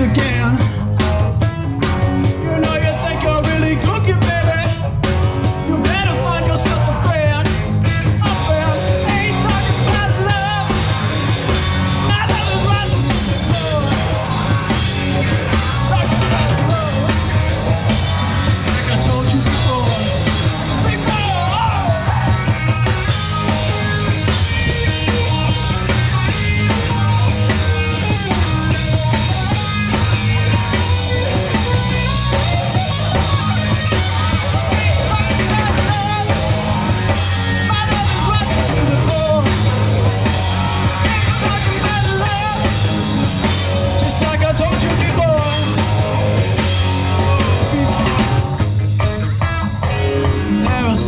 again.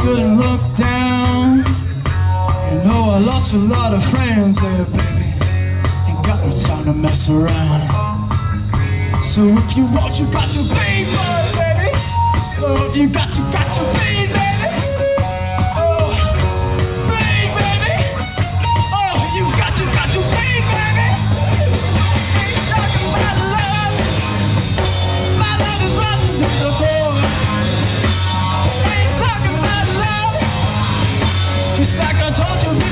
couldn't look down. You know I lost a lot of friends there, baby. Ain't got no time to mess around. So if you want, you got to be, baby. So if you got, you got to be, baby. told you.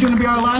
going to be our last.